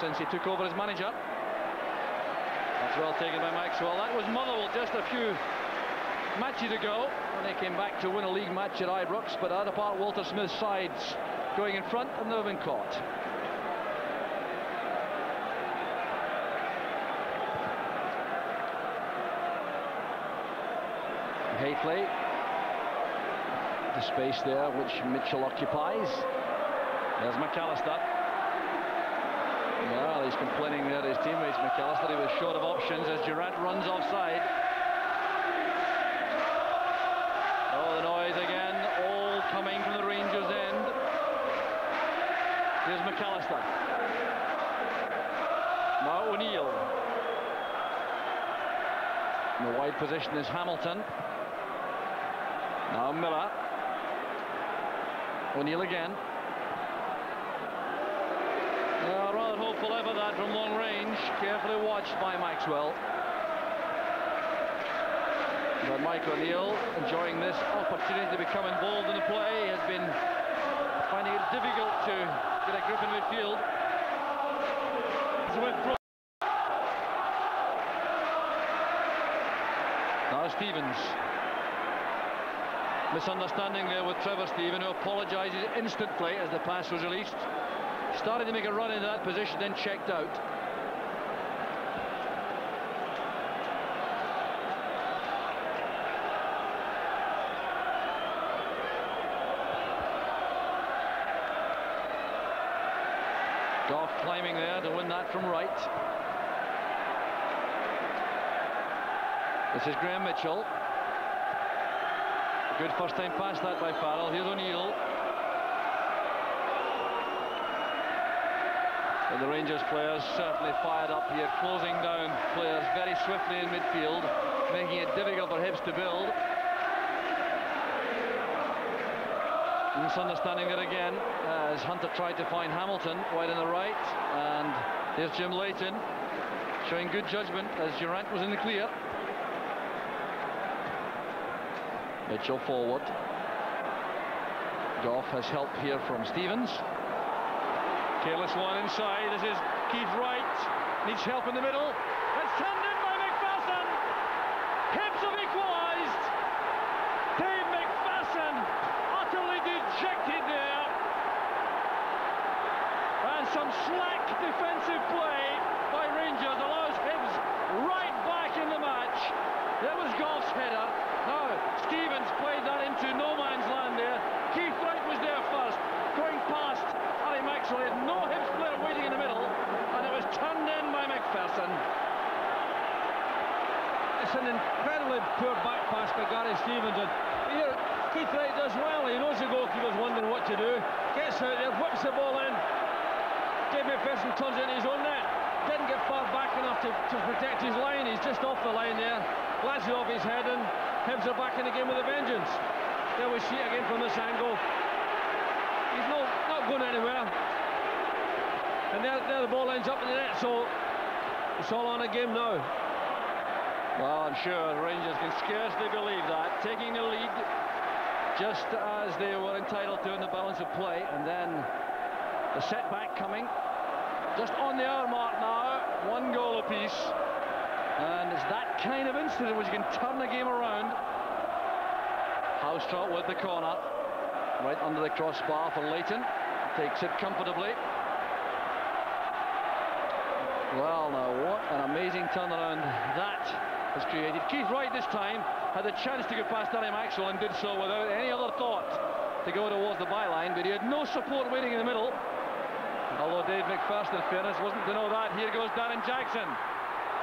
since he took over as manager. That's well taken by Maxwell. That was Motherwell just a few matches ago when they came back to win a league match at Ibrox, but apart Walter Smith's sides going in front and they've been caught. Hateley. The space there which Mitchell occupies. There's McAllister. Well, he's complaining there his teammates, McAllister. He was short of options as Durrant runs offside. Oh, the noise again, all coming from the Rangers end. Here's McAllister. Now O'Neill. In the wide position is Hamilton. Now Miller. O'Neill again. Uh, rather hopeful ever that from long range. Carefully watched by Maxwell. But Mike O'Neill enjoying this opportunity to become involved in the play. Has been finding it difficult to get a grip in midfield. Now Stevens Misunderstanding there with Trevor Steven, who apologises instantly as the pass was released. Started to make a run into that position, then checked out. Gough climbing there to win that from right. This is Graham Mitchell. Good first time pass that by Farrell. Here's O'Neill. And the Rangers players certainly fired up here, closing down players very swiftly in midfield, making it difficult for Hibs to build. Misunderstanding it again as Hunter tried to find Hamilton wide on the right. And here's Jim Leighton showing good judgment as Durrant was in the clear. Mitchell forward. Gough has help here from Stevens. Careless one inside. This is Keith Wright. Needs help in the middle. It's turned in by McPherson. Hibs have equalised. Dave McPherson utterly dejected there. And some slack defensive play by Rangers allows Hibs right back in the match. There was Gough's header. Now, Stevens played that into no man's land there. Keith Wright was there first, going past Ally Maxwell. He had no Hibs player waiting in the middle, and it was turned in by McPherson. It's an incredibly poor back pass by Here, Keith Wright does well. He knows the goalkeeper's wondering what to do. Gets out there, whips the ball in. Dave McPherson turns it into his own net. Didn't get far back enough to, to protect his line. He's just off the line there. Glances off his head and Hibs are back in the game with a vengeance. There we see it again from this angle. He's not, not going anywhere. And there, there the ball ends up in the net, so it's all on a game now. Well, I'm sure Rangers can scarcely believe that. Taking the lead just as they were entitled to in the balance of play, and then the setback coming. Just on the hour mark now, one goal apiece. And it's that kind of incident which can turn the game around. Huistra with the corner. Right under the crossbar for Leighton. Takes it comfortably. Well, now, what an amazing turnaround that has created. Keith Wright this time had the chance to get past Danny Maxwell and did so without any other thought to go towards the byline, but he had no support waiting in the middle. Although Dave McPherson, fairness, wasn't to know that. Here goes Darren Jackson.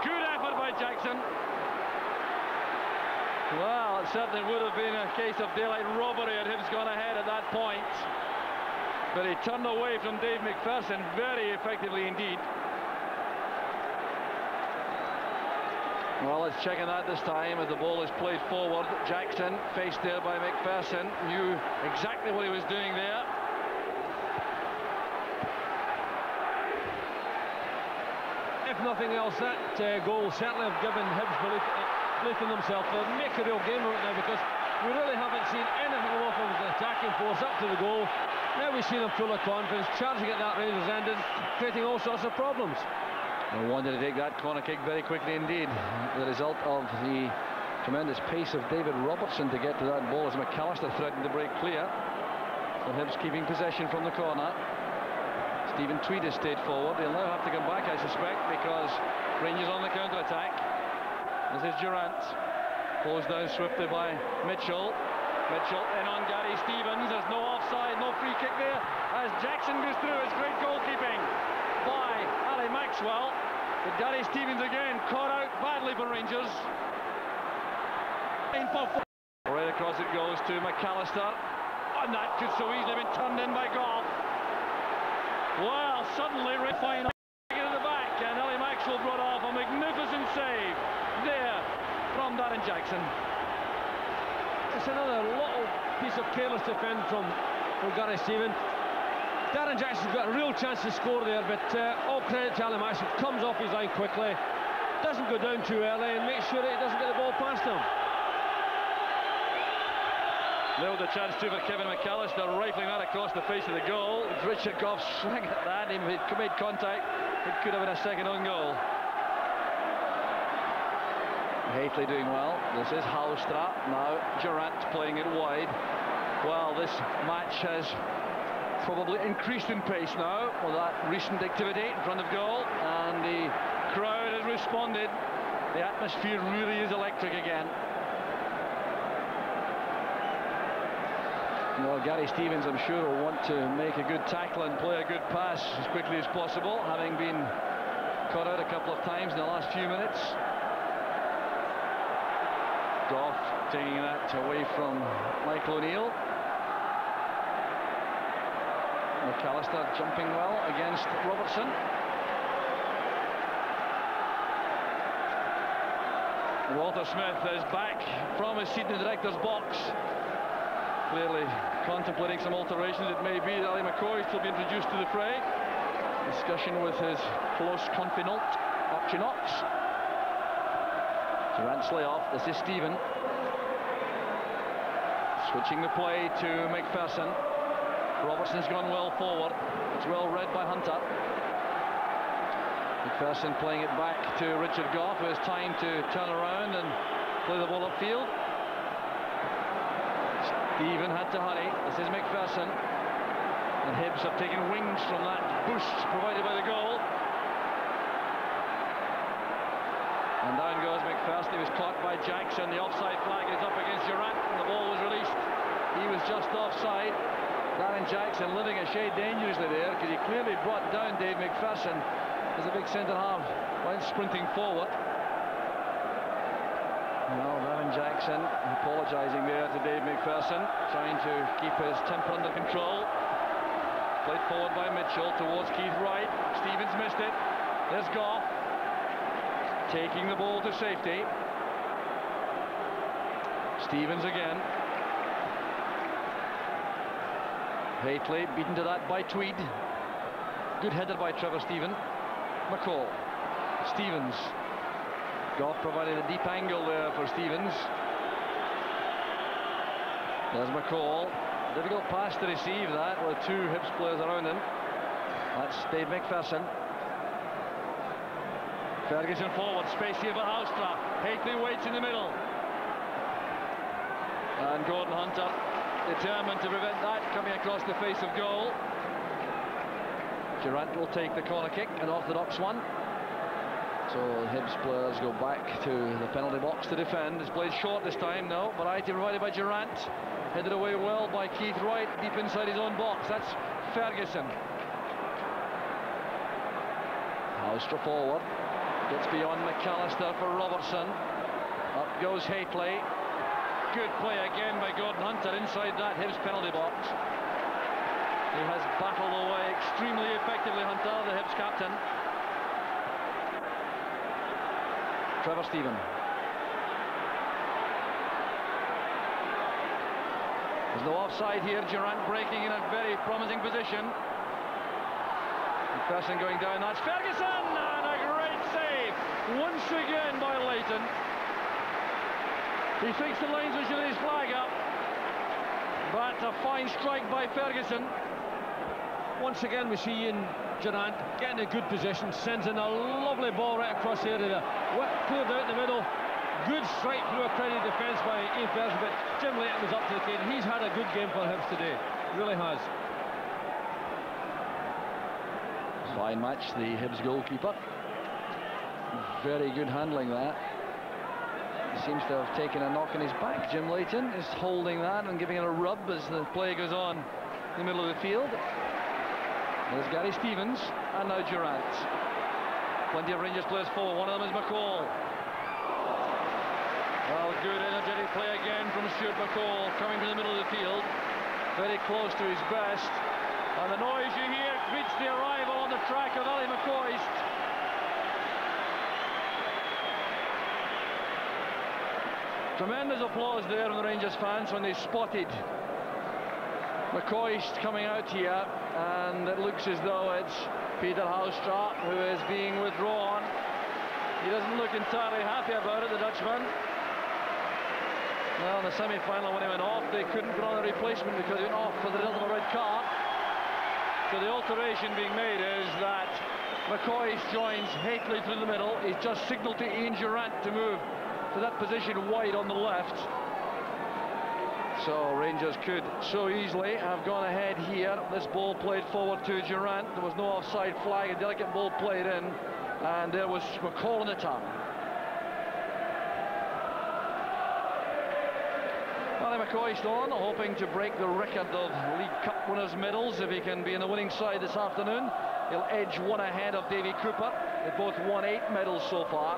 Good effort by Jackson. Well, it certainly would have been a case of daylight robbery had Hibs gone ahead at that point. But he turned away from Dave McPherson very effectively indeed. Well, let's check on that this time as the ball is played forward. Jackson, faced there by McPherson, knew exactly what he was doing there. if nothing else, that uh, goal certainly have given Hibs belief, belief in themselves. They'll make a real game of it now because we really haven't seen anything off of the attacking force up to the goal. Now we see them full of confidence, charging at that Rangers end and creating all sorts of problems. No wonder to take that corner kick very quickly indeed. The result of the tremendous pace of David Robertson to get to that ball as McAllister threatened to break clear. Hibs keeping possession from the corner. Steven Tweed has stayed forward. He'll now have to come back, I suspect, because Rangers on the counter-attack. This is Durrant. Closed down swiftly by Mitchell. Mitchell in on Gary Stevens. There's no offside, no free kick there. As Jackson goes through, it's great goalkeeping by Ally Maxwell. But Gary Stevens again caught out badly for Rangers. Right across it goes to McAllister. And that could so easily have been turned in by Gough. Well, suddenly refine at the back, and Ally Maxwell brought off a magnificent save there from Darren Jackson. It's another little piece of careless defence from, from Gary Stephen. Darren Jackson's got a real chance to score there, but uh, all credit to Ally Maxwell. Comes off his line quickly, doesn't go down too early, and makes sure that he doesn't get the ball past him. Now the chance too for Kevin McAllister, rifling that across the face of the goal. Richard Gough swing at that, he made, contact. It could have been a second on goal. Hateley doing well. This is Huistra. Now Durrant playing it wide. Well, this match has probably increased in pace now with that recent activity in front of goal. And the crowd has responded. The atmosphere really is electric again. Well, Gary Stevens, I'm sure, will want to make a good tackle and play a good pass as quickly as possible, having been caught out a couple of times in the last few minutes. Gough taking that away from Michael O'Neill. McAllister jumping well against Robertson. Walter Smith is back from his seat in the director's box clearly contemplating some alterations. It may be that Ally McCoist will be introduced to the fray. Discussion with his close confidant, Archie Knox. Durrant's layoff. This is Steven. Switching the play to McPherson. Robertson's gone well forward. It's well read by Hunter. McPherson playing it back to Richard Gough, who has time to turn around and play the ball upfield. Steven had to hurry. This is McPherson. And Hibs have taken wings from that boost provided by the goal. And down goes McPherson. He was clocked by Jackson. The offside flag is up against Durrant. And the ball was released. He was just offside. Darren Jackson living a shade dangerously there because he clearly brought down Dave McPherson as a big centre half went sprinting forward. Well, Darren Jackson apologising there to Dave McPherson, trying to keep his temper under control. Played forward by Mitchell towards Keith Wright. Stevens missed it. There's Gough. Taking the ball to safety. Stevens again. Hateley beaten to that by Tweed. Good header by Trevor Steven. McCall. Stevens Gough provided a deep angle there for Stevens. There's McCall. Difficult pass to receive that with two Hibs players around him. That's Dave McPherson. Ferguson forward, space here for Huistra. Hateley waits in the middle. And Gordon Hunter determined to prevent that coming across the face of goal. Durrant will take the corner kick, an orthodox one. So Hibs players go back to the penalty box to defend. It's played short this time, no. Variety provided by Durrant. Headed away well by Keith Wright, deep inside his own box. That's Ferguson. Huistra forward. Gets beyond McAllister for Robertson. Up goes Hateley. Good play again by Gordon Hunter inside that Hibs penalty box. He has battled away extremely effectively, Hunter, the Hibs captain. Trevor Steven. There's no offside here. Durrant breaking in a very promising position. McPherson going down. That's Ferguson! And a great save once again by Leighton. He fixed the lines with his flag up. But a fine strike by Ferguson. once again we see Ian Durrant getting a good position, sends in a lovely ball right across the area. Cleared out in the middle, good strike through a crowded defence by Ian Ferguson, but Jim Leighton was up to the plate. He's had a good game for Hibs today, really has. Fine match, the Hibs goalkeeper. Very good handling that. Seems to have taken a knock in his back. Jim Leighton is holding that and giving it a rub as the play goes on in the middle of the field. There's Gary Stevens and now Durrant. Plenty of Rangers players forward. One of them is McCall. Well, good energetic play again from Stuart McCall coming to the middle of the field. Very close to his best. And the noise you hear greets the arrival on the track of Ally McCoist. Tremendous applause there from the Rangers fans when they spotted McCoist coming out here and it looks as though it's Peter Huistra who is being withdrawn. He doesn't look entirely happy about it, the Dutchman. Well, in the semi-final when he went off, they couldn't put on a replacement because he went off for the result of a red card. So the alteration being made is that McCoist joins Hateley through the middle. He's just signalled to Ian Durrant to move to that position wide on the left. So Rangers could so easily have gone ahead here. This ball played forward to Durrant. There was no offside flag, a delicate ball played in, and there was McCall in the top. Ally McCoist on, hoping to break the record of League Cup winners' medals if he can be in the winning side this afternoon. He'll edge one ahead of Davy Cooper. They've both won eight medals so far.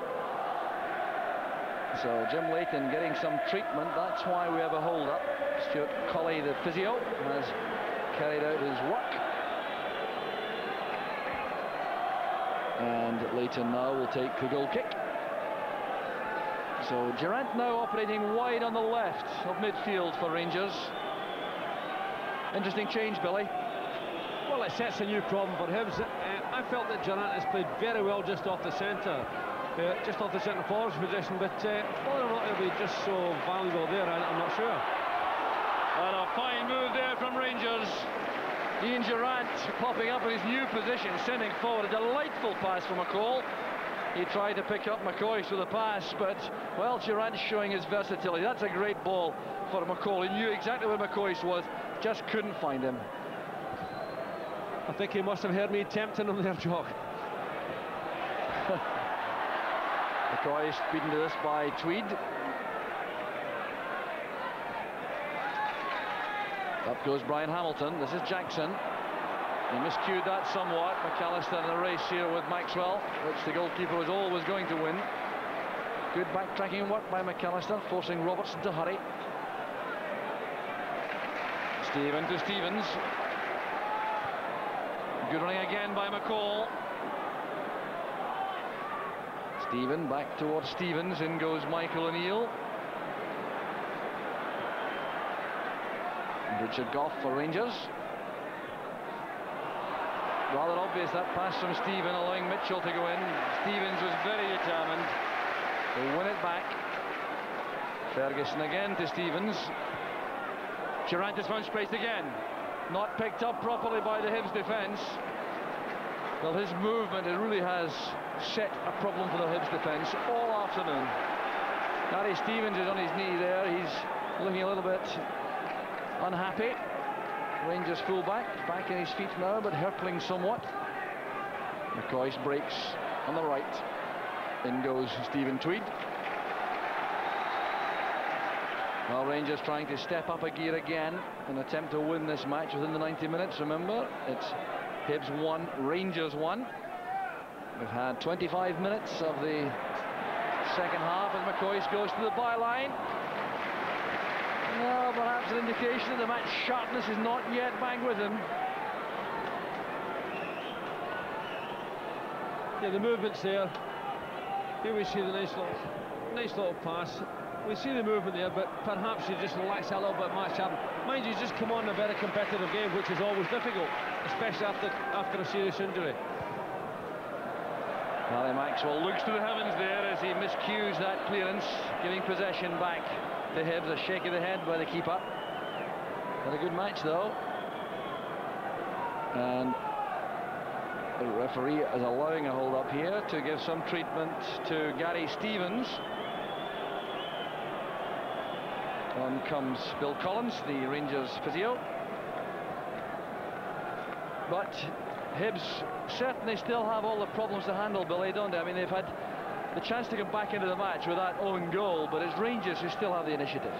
So Jim Leighton getting some treatment. That's why we have a hold-up. Stuart Collie, the physio, has carried out his work. And Leighton now will take the goal kick. So Durrant now operating wide on the left of midfield for Rangers. Interesting change, Billy. Well, it sets a new problem for Hibs. Uh, I felt that Durrant has played very well just off the centre uh, just off the centre forwards position, but uh, whether or not he'll be just so valuable there, I, am not sure. And a fine move there from Rangers. Ian Durrant popping up in his new position, sending forward a delightful pass from McCall. He tried to pick up McCoist with the pass, but, well, Durrant showing his versatility. That's a great ball for McCall. He knew exactly where McCoist was, just couldn't find him. I think he must have heard me tempting him there, Jock. McCoist is beaten to this by Tweed. Up goes Brian Hamilton. This is Jackson. He miscued that somewhat. McAllister in a race here with Maxwell, which the goalkeeper was always going to win. Good backtracking work by McAllister, forcing Robertson to hurry. Steven to Stevens. Good running again by McCall. Steven back towards Stevens. In goes Michael O'Neill. Richard Gough for Rangers. Rather obvious that pass from Steven allowing Mitchell to go in. Stevens was very determined to win it back. Ferguson again to Stevens. Durrant has found space again. Not picked up properly by the Hibs defence. Well, his movement, it really has set a problem for the Hibs defence all afternoon. Gary Stevens is on his knee there. He's looking a little bit unhappy. Rangers fullback, back in his feet now, but hurtling somewhat. McCoist breaks on the right. In goes Steven Tweed. Well, Rangers trying to step up a gear again and attempt to win this match within the 90 minutes. Remember, it's Hibs 1, Rangers 1. We've had 25 minutes of the second half as McCoist goes to the byline. Well, perhaps an indication that the match sharpness is not yet back with him. Yeah, the movement's there. Here we see the nice little, nice little pass. We see the movement there, but perhaps he just lacks a little bit sharpness. Mind you, just come on in a very competitive game, which is always difficult, especially after after a serious injury. Ally Maxwell looks to the heavens there as he miscues that clearance, giving possession back to Hibs. A shake of the head by the keeper. Had a good match though. And the referee is allowing a hold up here to give some treatment to Gary Stevens. On comes Bill Collins, the Rangers physio. But Hibs certainly still have all the problems to handle, Billy, don't they? I mean, they've had the chance to come back into the match with that own goal, but it's Rangers who still have the initiative.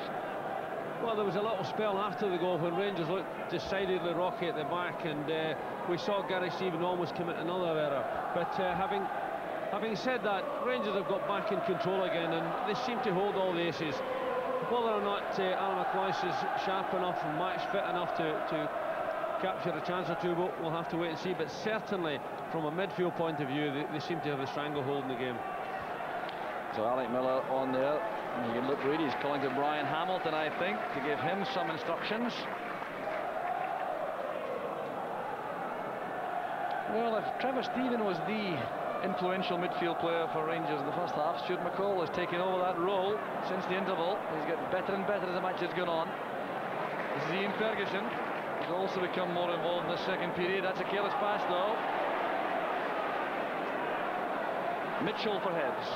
Well, there was a little spell after the goal when Rangers looked decidedly rocky at the back, and uh, we saw Gary Stevens almost commit another error. But uh, having having said that, Rangers have got back in control again, and they seem to hold all the aces. Whether or not uh, Alan McCoist is sharp enough and match fit enough to, to capture a chance or two, but we'll have to wait and see. But certainly, from a midfield point of view, they, they seem to have a stranglehold in the game. So Alec Miller on there. And You can look read, he's calling to Brian Hamilton, I think, to give him some instructions. Well, if Trevor Steven was the influential midfield player for Rangers in the first half. Stuart McCall has taken over that role since the interval. He's getting better and better as the match has gone on. This is Ian Ferguson. He's also become more involved in the second period. That's a careless pass, though. Mitchell for Hibs.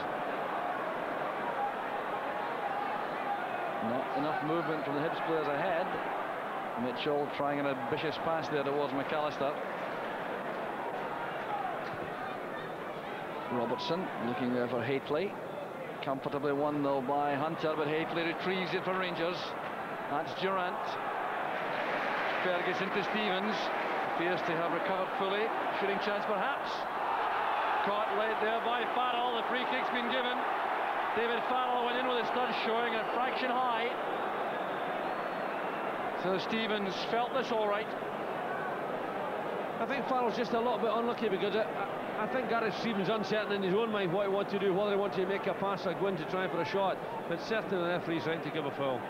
Not enough movement from the Hibs players ahead. Mitchell trying an ambitious pass there towards McAllister. Robertson looking there for Hateley. Comfortably won though by Hunter, but Hateley retrieves it for Rangers. That's Durrant. Ferguson to Stevens. Appears to have recovered fully. Shooting chance perhaps. Caught late there by Farrell. The free kick's been given. David Farrell went in with his studs showing a fraction high. So Stevens felt this all right. I think Farrell's just a little bit unlucky because I, I, I think Gareth Stevens uncertain in his own mind what he wants to do, whether he wants to make a pass or go in to try for a shot. But certainly the referee's right to give a foul.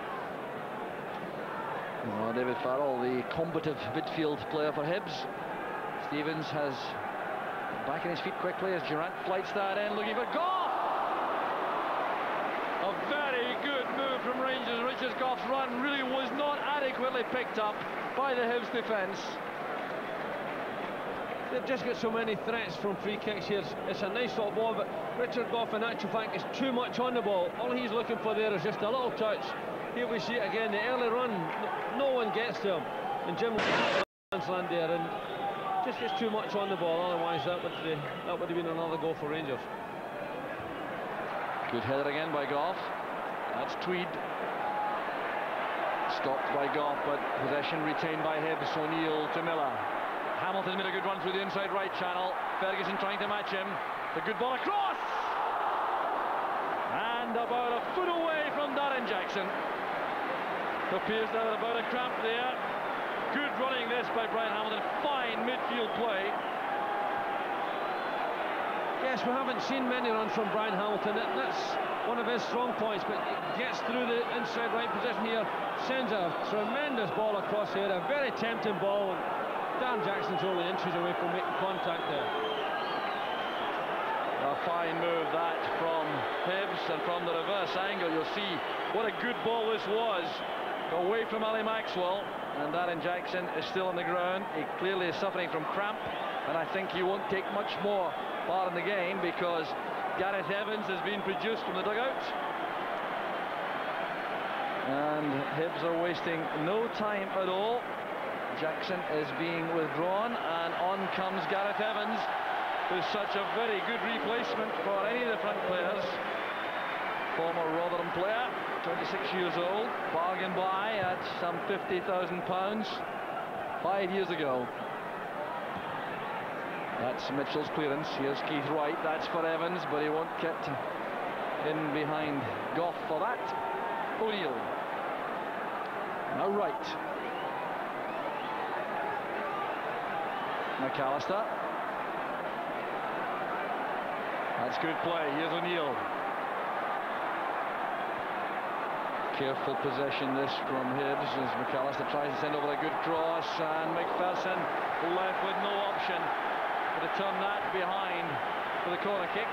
Well, David Farrell, the combative midfield player for Hibs. Stevens has back in his feet quickly as Durrant flights that in, looking for goal! A very good move from Rangers. Richard Gough's run really was not adequately picked up by the Hibs defence. They've just got so many threats from free kicks here. It's a nice little ball, but Richard Gough, in actual fact, is too much on the ball. All he's looking for there is just a little touch. Here we see it again, the early run, no one gets to him. And Jim there and just gets too much on the ball, otherwise that would, be, that would have been another goal for Rangers. Good header again by Gough. That's Tweed. Stopped by Gough, but possession retained by Hibs. O'Neill to Miller. Hamilton made a good run through the inside right channel. Ferguson trying to match him. The good ball across! And about a foot away from Darren Jackson. Appears to have about a cramp there. Good running this by Brian Hamilton. Fine midfield play. Yes, we haven't seen many runs from Brian Hamilton. That's one of his strong points, but gets through the inside right position here. Sends a tremendous ball across here. A very tempting ball. Dan Jackson's only inches away from making contact there. A fine move that from Hibs and from the reverse angle. You'll see what a good ball this was. Away from Ally Maxwell. And Darren Jackson is still on the ground. He clearly is suffering from cramp. And I think he won't take much more part in the game because Gareth Evans has been produced from the dugout. And Hibs are wasting no time at all. Jackson is being withdrawn and on comes Gareth Evans who's such a very good replacement for any of the front players. Former Rotherham player, 26 years old, bargain buy at some £50,000 five years ago. That's Mitchell's clearance. Here's Keith Wright. That's for Evans, but he won't get in behind Gough for that. O'Neill. Now Wright. McAllister. That's good play. Here's O'Neill. Careful possession this from Hibs as McAllister tries to send over a good cross and McPherson left with no option to turn that behind for the corner kick.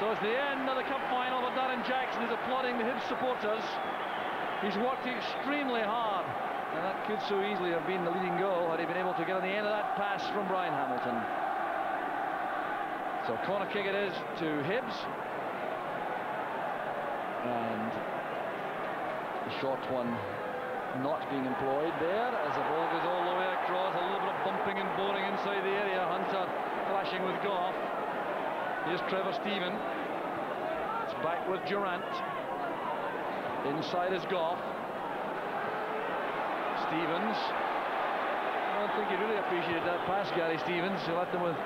So it's the end of the cup final but Darren Jackson is applauding the Hibs supporters. He's worked extremely hard And that could so easily have been the leading goal had he been able to get on the end of that pass from Brian Hamilton. So corner kick it is to Hibs. And the short one not being employed there as the ball goes all the way across. A little bit of bumping and boring inside the area. Hunter clashing with Gough. Here's Trevor Steven. It's back with Durrant. Inside is Gough. Stevens. I don't think he really appreciated that pass, Gary Stevens. He left him with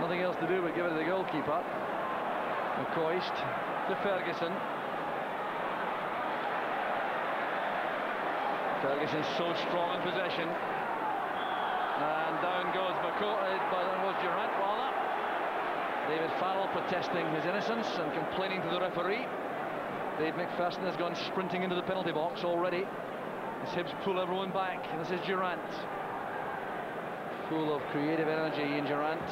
nothing else to do but give it to the goalkeeper. McCoist to Ferguson. Ferguson so strong in possession. And down goes McCoist, uh, down goes Durrant rather. David Farrell protesting his innocence and complaining to the referee. Dave McPherson has gone sprinting into the penalty box already. As Hibs pull everyone back. And this is Durrant. Full of creative energy in Durrant.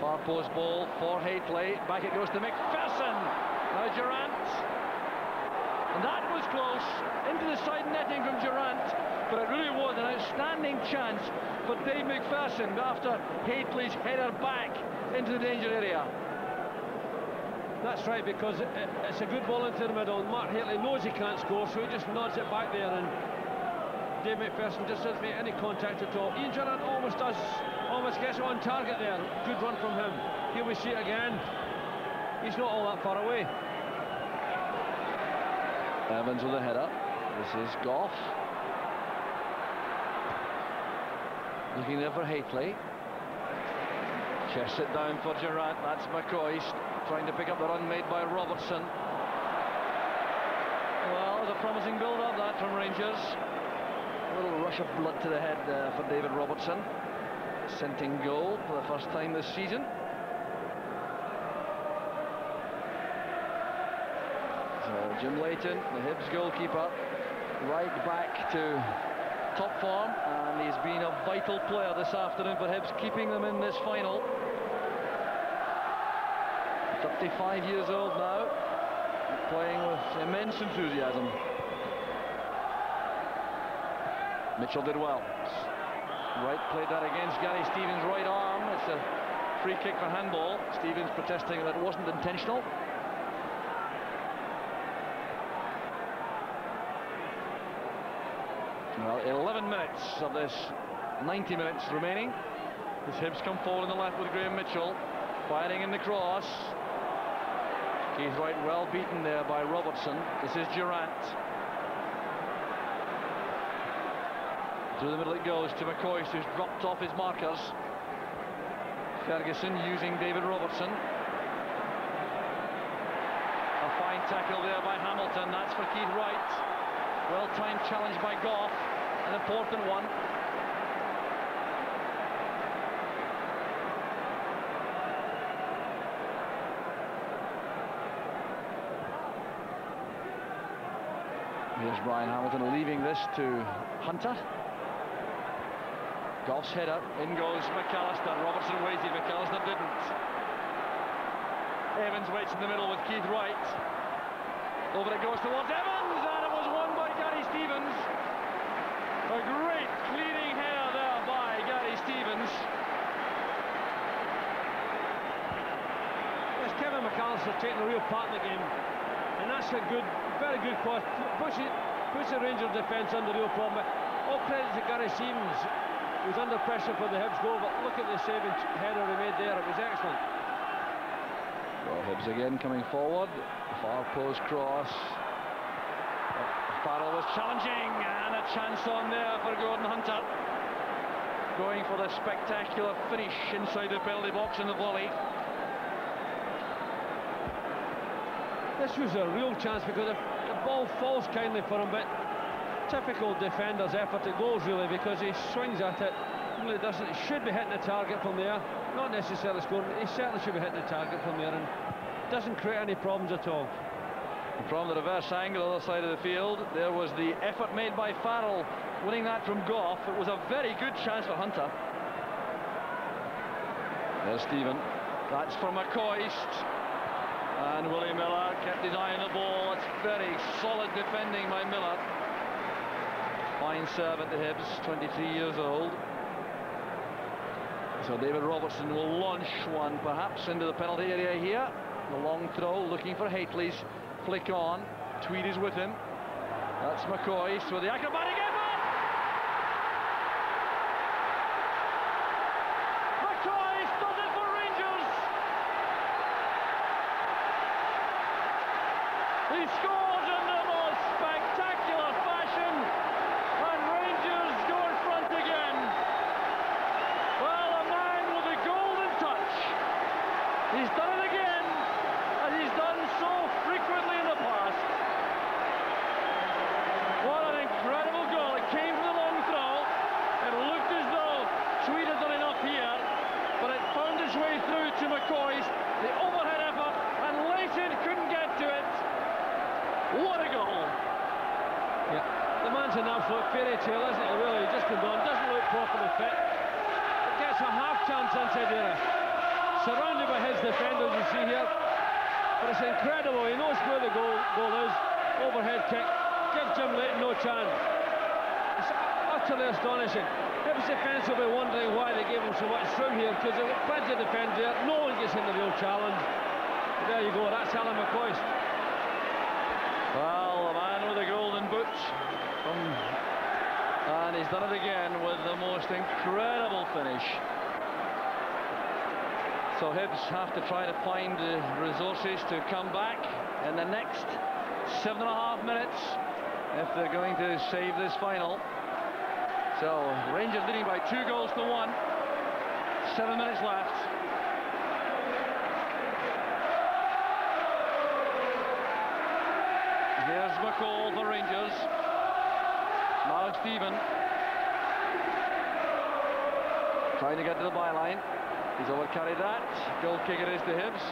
Far post ball for Hateley. Back it goes to McPherson. Now Durrant. And that was close. Into the side netting from Durrant. But it really was an outstanding chance for Dave McPherson after Hateley's header back into the danger area. That's right, because it, it's a good ball into the middle, and Mark Hateley knows he can't score, so he just nods it back there, and Dave McPherson just doesn't make any contact at all. Ian Durrant almost does, almost gets on target there. Good run from him. Here we see it again. He's not all that far away. Evans with a header. This is Gough. Looking there for Hateley. Chests it down for Durrant. That's McCoist trying to pick up the run made by Robertson. Well, it was a promising build-up that from Rangers. A little rush of blood to the head uh, for David Robertson. Scenting goal for the first time this season. So Jim Leighton, the Hibs goalkeeper, right back to top form and he's been a vital player this afternoon for Hibs keeping them in this final 55 years old now, playing with immense enthusiasm. Mitchell did well. Wright played that against Gary Stevens' right arm. It's a free kick for handball. Stevens protesting that it wasn't intentional. Well, 11 minutes of this 90 minutes remaining. As Hibs come forward on the left with Graham Mitchell, firing in the cross. Keith Wright well beaten there by Robertson. This is Durrant. Through the middle it goes to McCoist, who's dropped off his markers. Ferguson using David Robertson. A fine tackle there by Hamilton. That's for Keith Wright. Well-timed challenge by Gough. An important one. Here's Brian Hamilton leaving this to Hunter. Gough's header. In goes McAllister. Robertson waited. McAllister didn't. Evans waits in the middle with Keith Wright. Over it goes towards Evans, and it was won by Gary Stevens. A great cleaning header there by Gary Stevens. Yes, Kevin McAllister taking a real part in the game, and that's a good very good cross. Push it, puts the Rangers defence under real problem. All credit to Gary Stevens, who's under pressure for the Hibs goal, but look at the saving header he made there. It was excellent. Well, Hibs again coming forward. Far post cross. Farrell was challenging, and a chance on there for Gordon Hunter. Going for the spectacular finish inside the penalty box in the volley. This was a real chance because the, the ball falls kindly for him, but typical defender's effort at goals really because he swings at it, really doesn't, he should be hitting the target from there, not necessarily scoring, he certainly should be hitting the target from there and doesn't create any problems at all. From the reverse angle, other side of the field, there was the effort made by Farrell, winning that from Gough. It was a very good chance for Hunter. There's Steven. That's for McCoist. And Willie Miller kept his eye on the ball. It's very solid defending by Miller. Fine serve at the Hibs, 23 years old. So David Robertson will launch one perhaps into the penalty area here. The long throw looking for Hateley's flick on. Tweed is with him. That's McCoist with the acrobatic effort. McCoist does it for Rangers. He scores in the most spectacular fashion, and Rangers go in front again. Well, a man with a golden touch. He's done it again, as he's done so frequently in the past. What an incredible goal. It came from the long throw. It looked as though Tweed had done enough here, but it found its way through to McCoist. The overhead effort, and Leighton couldn't get to it. What a goal! Yeah, the man's an absolute fairy tale, isn't he? Really, just come on, doesn't look properly fit. Gets a half chance inside the area. Surrounded by his defenders, you see here. But it's incredible. He knows where the goal, goal is. Overhead kick. Give Jim Leighton no chance. It's utterly astonishing. Hibs defence will be wondering why they gave him so much room here because got plenty of defence there. No one gets in the real challenge. There you go. That's Alan McCoist. Well, the man with the golden boot. From, and he's done it again with the most incredible finish. So Hibs have to try to find the resources to come back in the next seven and a half minutes if they're going to save this final. So Rangers leading by two goals to one. Seven minutes left. Here's McCall for Rangers. Now Steven. Trying to get to the byline. He's overcarried that. Goal kick it is to Hibs.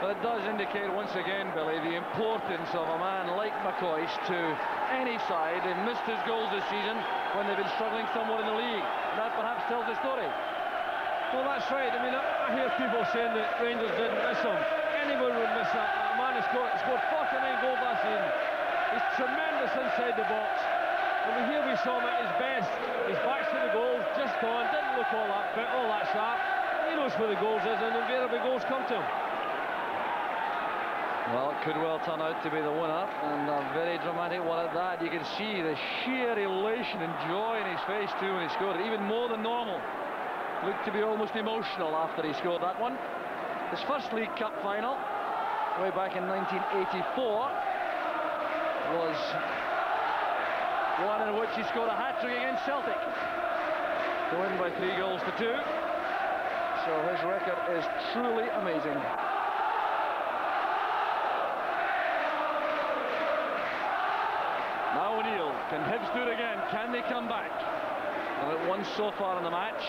But it does indicate once again, Billy, the importance of a man like McCoist to any side. They've missed his goals this season when they've been struggling somewhat in the league. That perhaps tells the story. Well, that's right. I mean, I, hear people saying that Rangers didn't miss him. Anyone would miss that. A man has scored, scored 49 goals last season. He's tremendous inside the box. I mean, here we saw him at his best. His back to the goal, just on, didn't look all that fit, all that sharp. He knows where the goals is, and invariably goals come to him. Well, it could well turn out to be the winner, and a very dramatic one at that. You can see the sheer elation and joy in his face too when he scored it, even more than normal. Looked to be almost emotional after he scored that one. His first League Cup final, way back in 1984, was one in which he scored a hat-trick against Celtic to win by three goals to two. So his record is truly amazing. Now O'Neill, can Hibs do it again? Can they come back? Well, it won so far in the match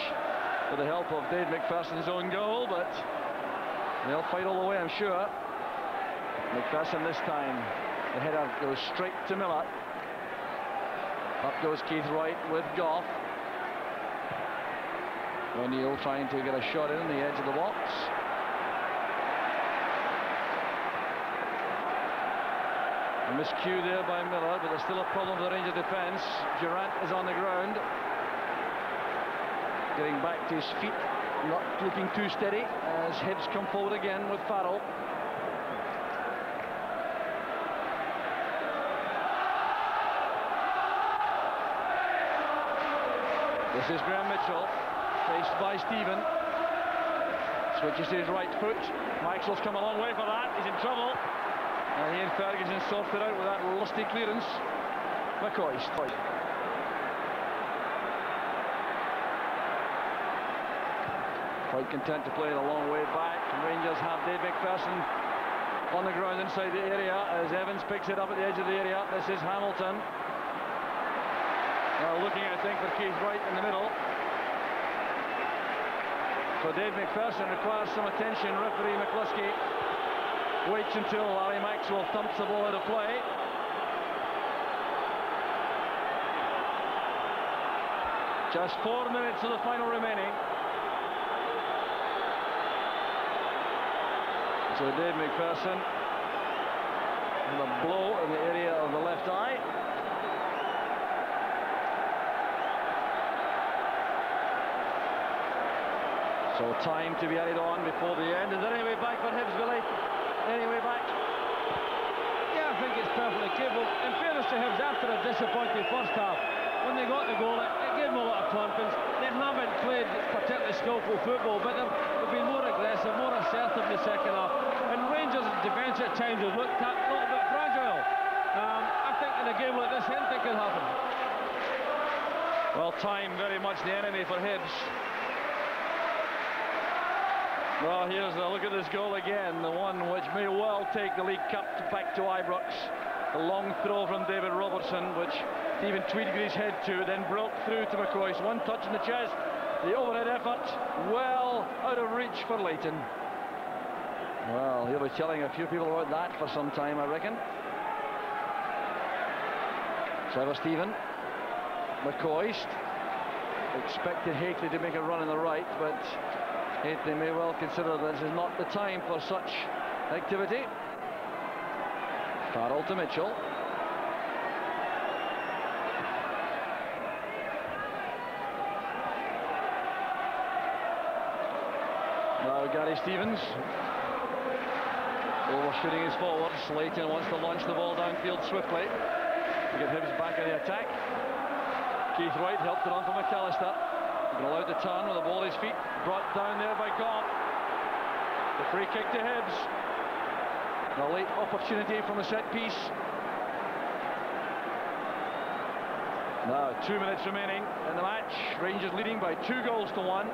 with the help of Dave McPherson's own goal, but they'll fight all the way, I'm sure. McPherson this time, the header goes straight to Miller. Up goes Keith Wright with Gough. O'Neill trying to get a shot in the edge of the box. A miscue there by Miller, but there's still a problem with the Ranger defence. Durrant is on the ground. Getting back to his feet, not looking too steady as Hibs come forward again with Farrell. This is Graham Mitchell, faced by Steven. Switches to his right foot. Michael's come a long way for that. He's in trouble. And Ian Ferguson sorted out with that lusty clearance. McCoist. Quite content to play it a long way back. Rangers have Dave McPherson on the ground inside the area as Evans picks it up at the edge of the area. This is Hamilton. Now looking, I think, for Keith Wright in the middle. So Dave McPherson requires some attention. Referee McCluskey waits until Larry Maxwell thumps the ball out of play. Just four minutes of the final remaining. So Dave McPherson with a blow in the area of the left eye. So time to be added on before the end. Is there any way back for Hibs, Billy? Any way back? Yeah, I think it's perfectly capable. In fairness to Hibs, after a disappointing first half, when they got the goal, it, it gave them a lot of confidence. They haven't played particularly skillful football, but they've, they've been more aggressive, more assertive in the second half. And Rangers' defence at times has looked a little bit fragile. Um, I think in a game like this, anything can happen. Well, time very much the enemy for Hibs. Well, here's a look at this goal again, the one which may well take the League Cup back to Ibrox. The long throw from David Robertson, which Steven his head to, then broke through to McCoist. One touch in the chest, the overhead effort, well out of reach for Leighton. Well, he'll be telling a few people about that for some time, I reckon. Trevor Steven, McCoist, expected Hateley to make a run in the right, but they may well consider this is not the time for such activity. Farrell to Mitchell. Now Gary Stevens. Overshooting his forward. Leighton wants to launch the ball downfield swiftly. To get Hibs back in the attack. Keith Wright helped it on for McAllister. Allowed to turn with the ball at his feet. Brought down there by Gough. The free kick to Hibs. A late opportunity from a set piece. Now, two minutes remaining in the match. Rangers leading by two goals to one.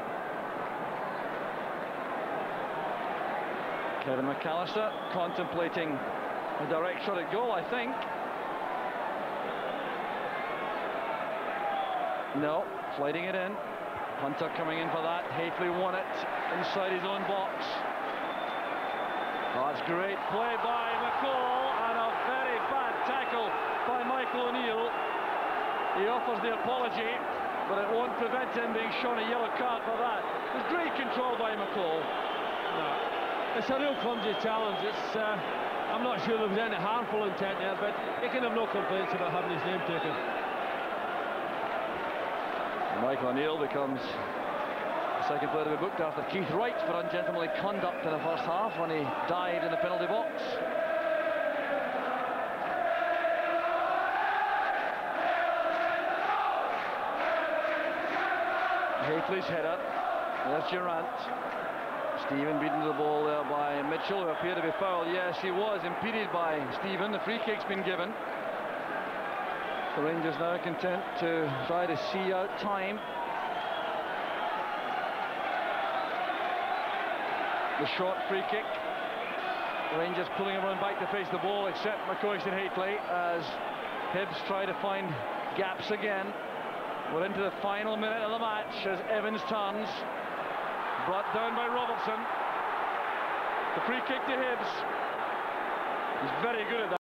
Kevin McAllister contemplating a direct shot at goal, I think. No, sliding it in. Hunter coming in for that. Hateley won it inside his own box. That's great play by McCall and a very bad tackle by Michael O'Neill. He offers the apology, but it won't prevent him being shown a yellow card for that. There's great control by McCall. No. It's a real clumsy challenge. It's, uh, I'm not sure there was any harmful intent there, but he can have no complaints about having his name taken. Michael O'Neill becomes the second player to be booked after Keith Wright for ungentlemanly conduct in the first half when he died in the penalty box. Hateley's header. There's Durrant. Steven beaten to the ball there by Mitchell, who appeared to be fouled. Yes, he was impeded by Steven. The free kick's been given. The Rangers now content to try to see out time. The short free kick. The Rangers pulling everyone back to face the ball except McCoist and Hateley as Hibs try to find gaps again. We're into the final minute of the match as Evans turns. Brought down by Robertson. The free kick to Hibs. He's very good at that.